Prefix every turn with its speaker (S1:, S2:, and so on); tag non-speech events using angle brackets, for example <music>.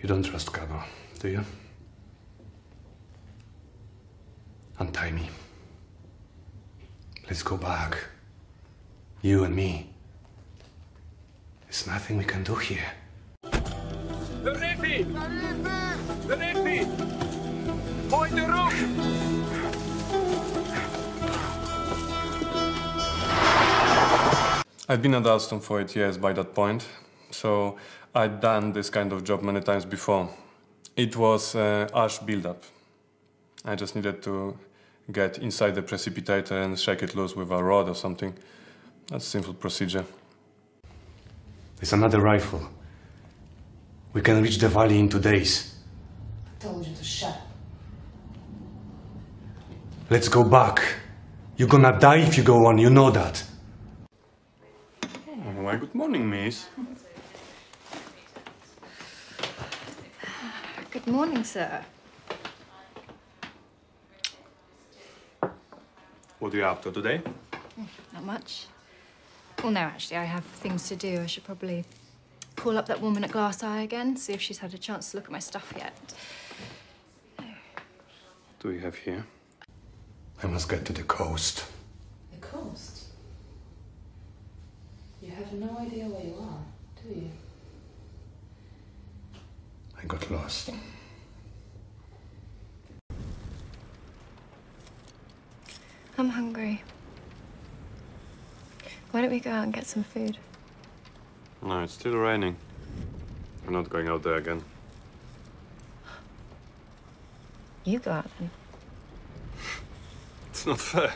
S1: You don't trust Cabo, do you? Untie me. Let's go back. You and me. There's nothing we can do here.
S2: Larifi! Larifi! Point the roof!
S3: I've been at Alstom for eight years by that point, so I'd done this kind of job many times before. It was uh, ash buildup. I just needed to get inside the precipitator and shake it loose with a rod or something. That's a simple procedure.
S1: There's another rifle. We can reach the valley in two days.
S4: I told you to shut. up.
S1: Let's go back. You're gonna die if you go on, you know that.
S3: Oh, why, good morning, miss.
S5: Good morning, sir.
S3: What are you up to today?
S5: Mm, not much. Well, no, actually, I have things to do. I should probably call up that woman at Glass Eye again, see if she's had a chance to look at my stuff yet.
S3: What do we have here?
S1: I must get to the coast.
S4: The coast? You have no idea where you are, do you?
S1: I got lost.
S5: I'm hungry. Why don't we go out and get some food?
S3: No, it's still raining. I'm not going out there again.
S5: You go out then. <laughs>
S3: It's not fair.